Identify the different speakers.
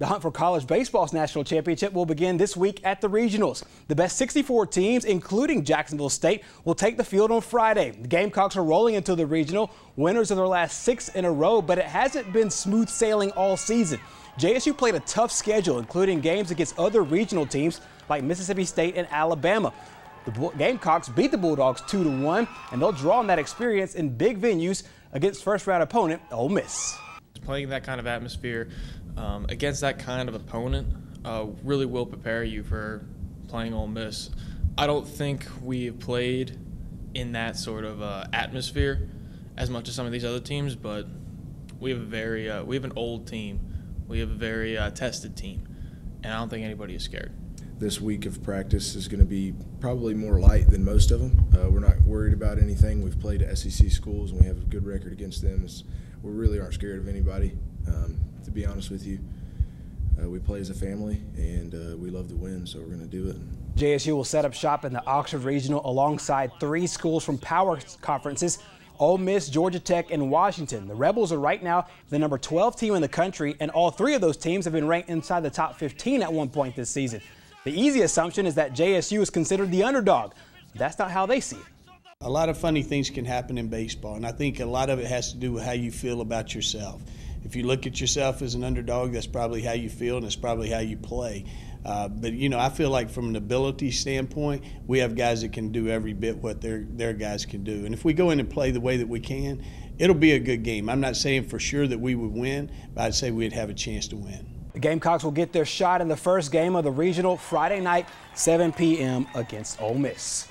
Speaker 1: The hunt for college baseball's national championship will begin this week at the regionals. The best 64 teams, including Jacksonville State, will take the field on Friday. The Gamecocks are rolling into the regional, winners of their last six in a row, but it hasn't been smooth sailing all season. JSU played a tough schedule, including games against other regional teams like Mississippi State and Alabama. The Gamecocks beat the Bulldogs 2 to 1, and they'll draw on that experience in big venues against first round opponent Ole Miss.
Speaker 2: Playing that kind of atmosphere um, against that kind of opponent uh, really will prepare you for playing Ole Miss. I don't think we've played in that sort of uh, atmosphere as much as some of these other teams, but we have a very uh, we have an old team, we have a very uh, tested team, and I don't think anybody is scared.
Speaker 3: This week of practice is going to be probably more light than most of them. Uh, we're not worried about anything. We've played SEC schools and we have a good record against them. It's, we really aren't scared of anybody. Um, to be honest with you. Uh, we play as a family and uh, we love to win, so we're going to do it.
Speaker 1: JSU will set up shop in the Oxford Regional alongside three schools from power conferences Ole Miss, Georgia Tech, and Washington. The Rebels are right now the number 12 team in the country, and all three of those teams have been ranked inside the top 15 at one point this season. The easy assumption is that JSU is considered the underdog. That's not how they see it.
Speaker 4: A lot of funny things can happen in baseball, and I think a lot of it has to do with how you feel about yourself if you look at yourself as an underdog, that's probably how you feel and it's probably how you play. Uh, but you know, I feel like from an ability standpoint, we have guys that can do every bit what their their guys can do. And if we go in and play the way that we can, it'll be a good game. I'm not saying for sure that we would win, but I'd say we'd have a chance to win.
Speaker 1: The Gamecocks will get their shot in the first game of the regional Friday night, 7 p.m. against Ole Miss.